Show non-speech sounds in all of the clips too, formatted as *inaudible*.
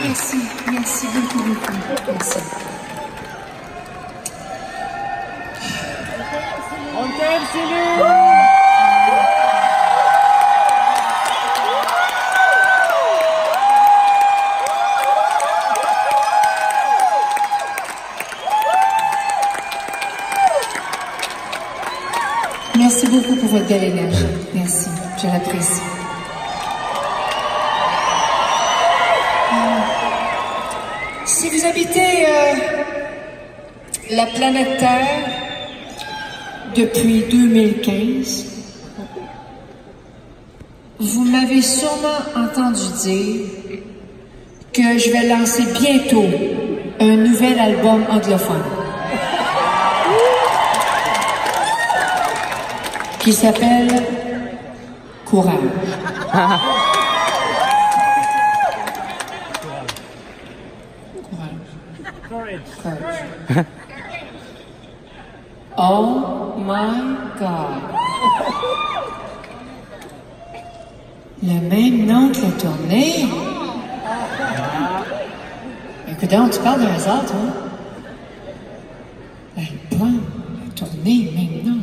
Merci, merci beaucoup, beaucoup. Merci. On t'aime, Céline Merci beaucoup pour votre belle énergie. Merci, je l'apprécie. Habitez euh, la planète Terre depuis 2015, vous m'avez sûrement entendu dire que je vais lancer bientôt un nouvel album anglophone. qui s'appelle Courage. *laughs* Courage. Oh my God. Le même nom que la tournée. Écoute, tu parles d'un hasard, toi? L'album, la tournée, même nom.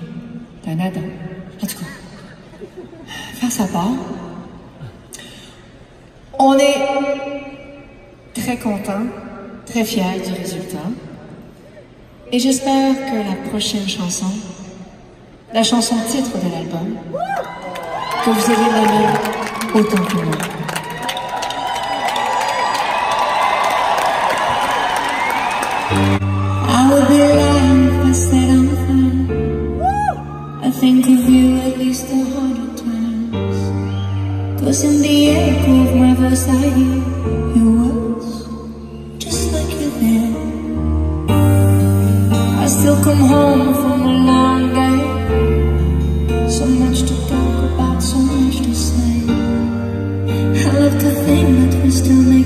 D'un Adam. En tout cas, faire sa part. On est très content, très fiers du résultat. Et j'espère que la prochaine chanson, la chanson titre de l'album, que vous allez l'aimer autant que moi. I would be lying if I said I'm fine. I think of you at least a hundred times. Cause in the echo of my voice I hear your still come home from a long day. So much to talk about, so much to say. I love to think that we're still making